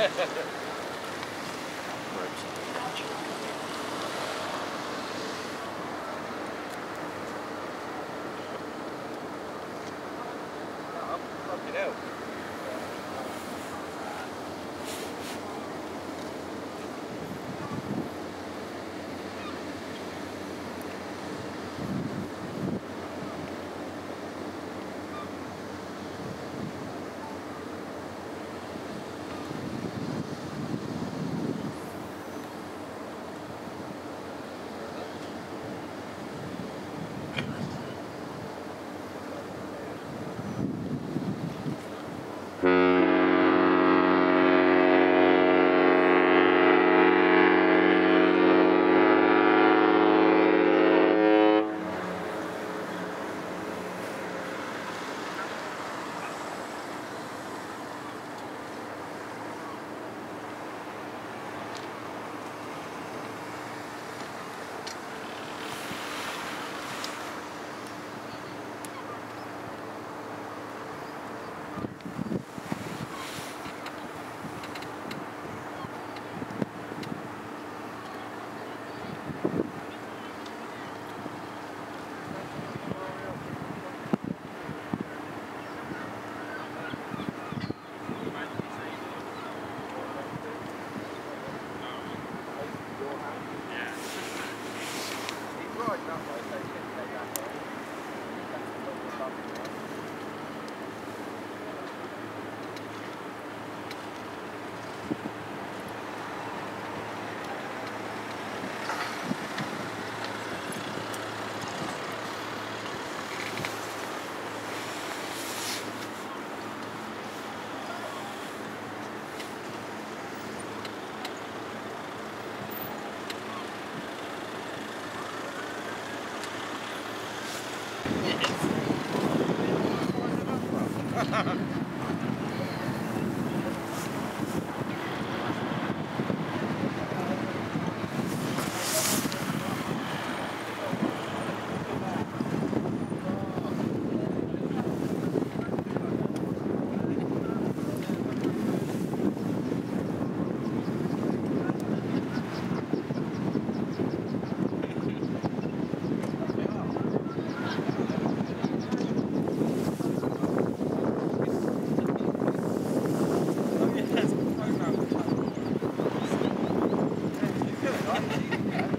Hell. The only week.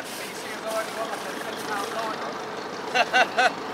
Me, seeing as